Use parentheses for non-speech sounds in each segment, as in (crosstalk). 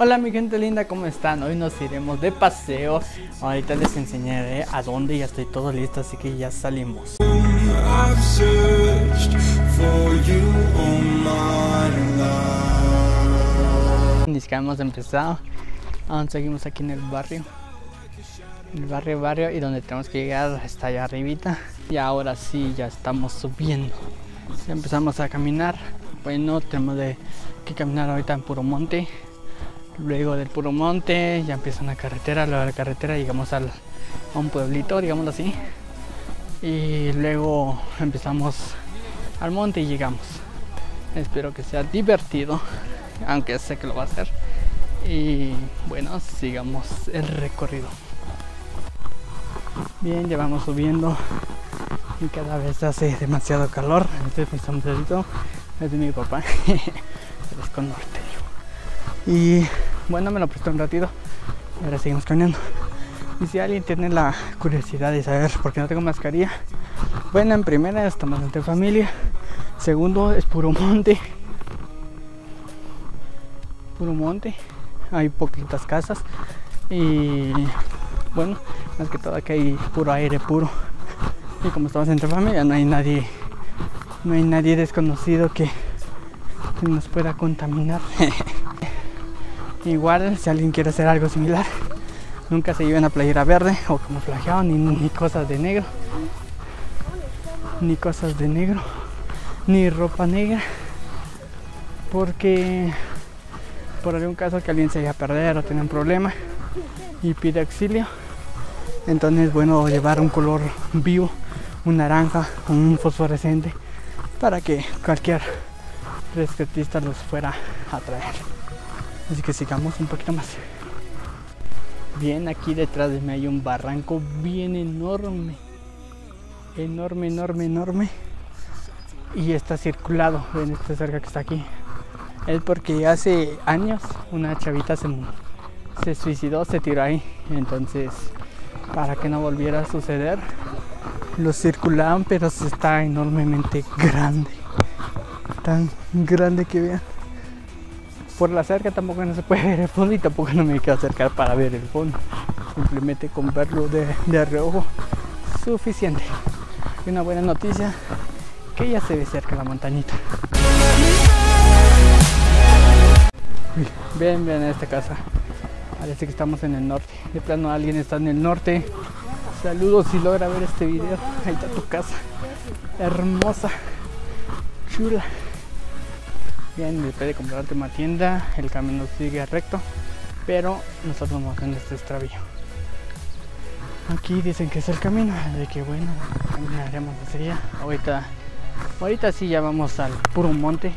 Hola mi gente linda, ¿cómo están? Hoy nos iremos de paseo. Ahorita les enseñaré a dónde ya estoy todo listo, así que ya salimos. Ni siquiera hemos empezado. Aún seguimos aquí en el barrio. El barrio, barrio, y donde tenemos que llegar está allá arribita. Y ahora sí, ya estamos subiendo. Empezamos a caminar. Bueno, tenemos de, que caminar ahorita en puro monte. Luego del puro monte ya empieza una carretera. Luego de la carretera llegamos al, a un pueblito, digámoslo así. Y luego empezamos al monte y llegamos. Espero que sea divertido, aunque sé que lo va a ser. Y bueno, sigamos el recorrido. Bien, ya vamos subiendo y cada vez hace demasiado calor. Este es mi sombrerito, es de mi papá, (laughs) es con norteño. Y bueno, me lo prestó un ratito y ahora seguimos caminando. Y si alguien tiene la curiosidad de saber por qué no tengo mascarilla, bueno, en primera estamos entre familia, segundo es puro monte, puro monte, hay poquitas casas y bueno, más que todo aquí hay puro aire puro. Y como estamos entre familia, no hay nadie, no hay nadie desconocido que, que nos pueda contaminar. (laughs) Igual, si alguien quiere hacer algo similar, nunca se lleven a playera verde o camuflajeado ni, ni cosas de negro, ni cosas de negro, ni ropa negra, porque por algún caso que alguien se vaya a perder o tenga un problema y pide auxilio, entonces es bueno llevar un color vivo, un naranja un fosforescente para que cualquier rescatista los fuera a traer. Así que sigamos un poquito más. Bien, aquí detrás de mí hay un barranco bien enorme. Enorme, enorme, enorme. Y está circulado. Ven, esta cerca que está aquí. Es porque hace años una chavita se, se suicidó, se tiró ahí. Entonces, para que no volviera a suceder, lo circulaban, pero está enormemente grande. Tan grande que vean por la cerca tampoco no se puede ver el fondo y tampoco no me quiero acercar para ver el fondo. Simplemente con verlo de, de reojo suficiente. Y una buena noticia que ya se ve cerca la montañita. Ven a esta casa. Parece que estamos en el norte. De plano alguien está en el norte. Saludos si logra ver este video. Ahí está tu casa. Hermosa. Chula. Bien, después de comprarte una tienda, el camino sigue recto, pero nosotros vamos en este extravío. Aquí dicen que es el camino, de que bueno, caminaremos hacia allá. Ahorita, ahorita sí ya vamos al puro monte.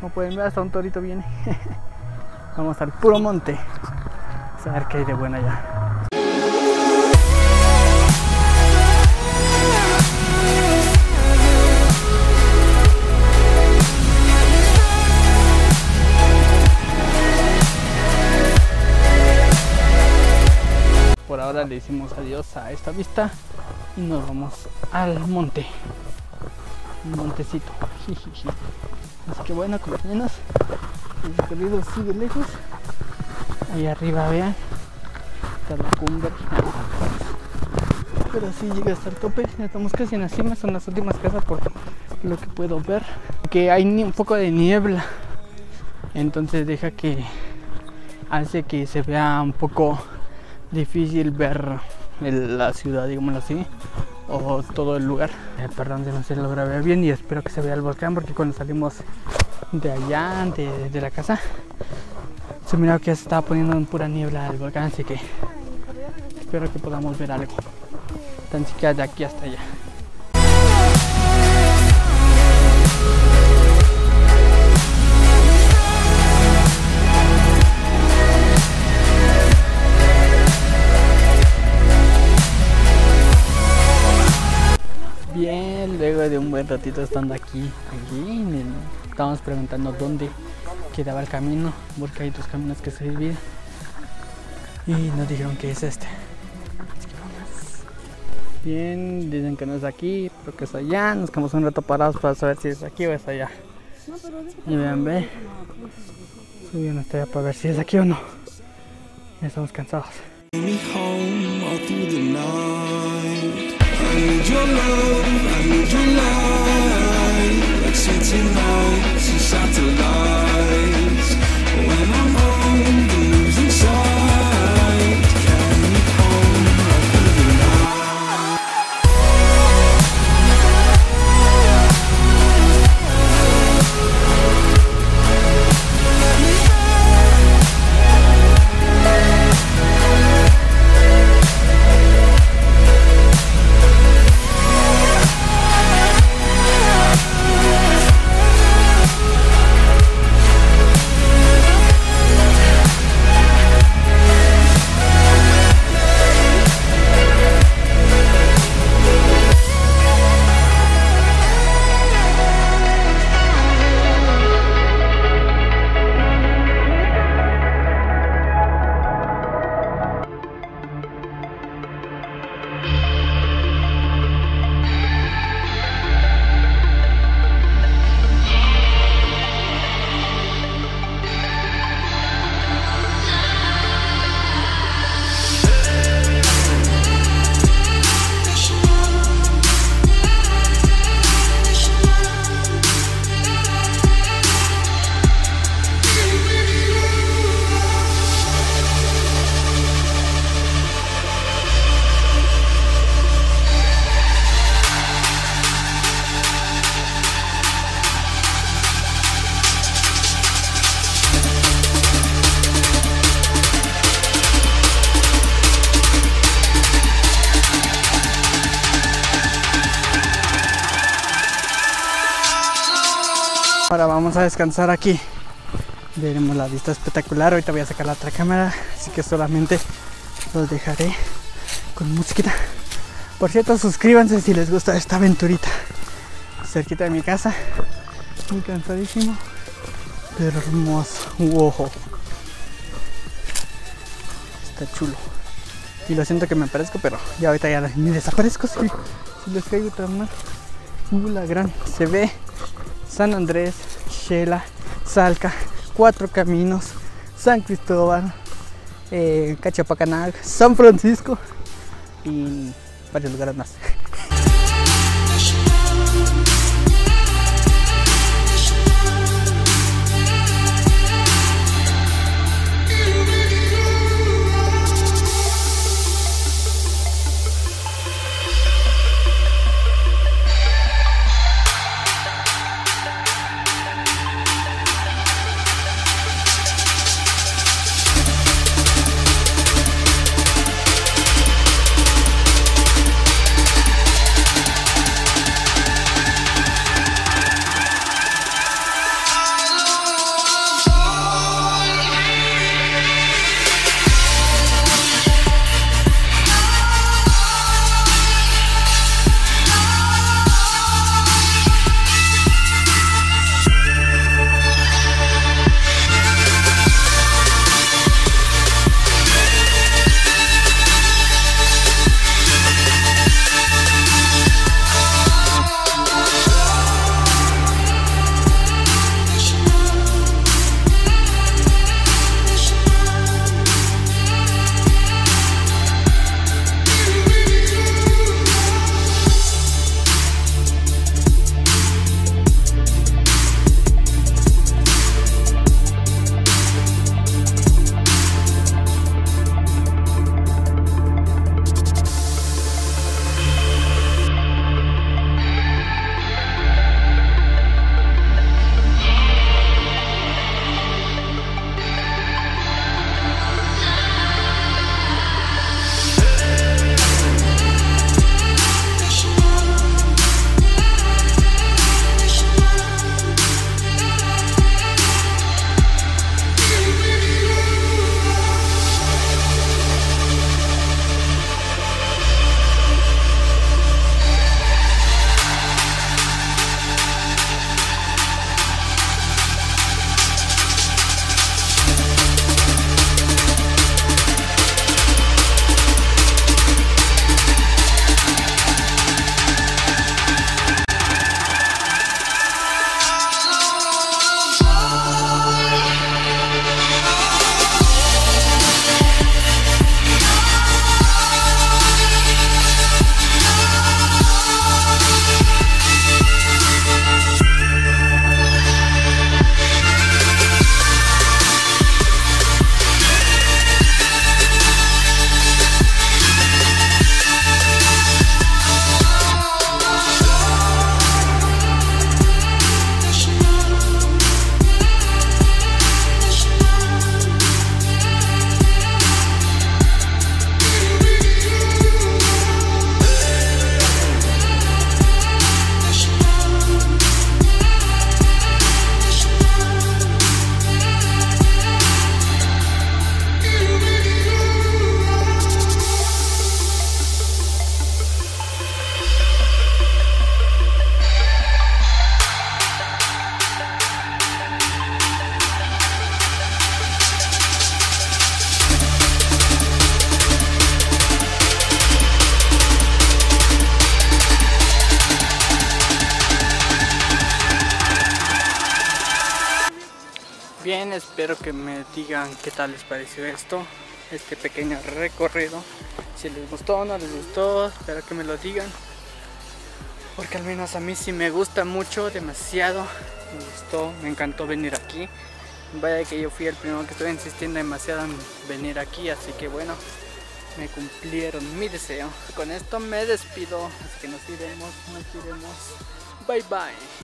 Como pueden ver, hasta un torito viene. (laughs) vamos al puro monte. A ver qué hay de bueno allá. Le decimos adiós a esta vista y nos vamos al monte. Un montecito. (laughs) Así que bueno compañeros el recorrido sigue lejos. Ahí arriba vean. Está la cumbre. Pero sí llega hasta el tope. Ya estamos casi en la cima son las últimas casas por lo que puedo ver. Que hay un poco de niebla. Entonces deja que hace que se vea un poco difícil ver la ciudad, digámoslo así, o todo el lugar. Eh, perdón si no se logra ver bien y espero que se vea el volcán porque cuando salimos de allá, de, de la casa, se miraba que se estaba poniendo en pura niebla el volcán, así que espero que podamos ver algo. Tan siquiera de aquí hasta allá. De ratito estando aquí, aquí estábamos preguntando dónde quedaba el camino, porque hay dos caminos que se dividen. Y nos dijeron que es este. Bien, dicen que no es aquí, pero que es allá. Nos quedamos un rato parados para saber si es aquí o es allá. Y vean, ve. Subiendo hasta allá para ver si es aquí o no. Ya estamos cansados. Vamos a descansar aquí. Veremos la vista espectacular. Ahorita voy a sacar la otra cámara. Así que solamente los dejaré con musiquita. Por cierto, suscríbanse si les gusta esta aventurita. Cerquita de mi casa. Muy cansadísimo. Pero hermoso. Wow. Está chulo. Y lo siento que me parezco, pero ya ahorita ya me desaparezco. Si, si les caigo tan mal. Uh, la gran. Se ve San Andrés, Shela, Salca, Cuatro Caminos, San Cristóbal, eh, Cachapacanac, San Francisco y varios lugares más. Espero que me digan qué tal les pareció esto, este pequeño recorrido. Si les gustó o no les gustó, espero que me lo digan. Porque al menos a mí sí me gusta mucho, demasiado. Me gustó, me encantó venir aquí. Vaya que yo fui el primero que estuve insistiendo demasiado en venir aquí, así que bueno, me cumplieron mi deseo. Con esto me despido, así que nos iremos, nos iremos. Bye bye.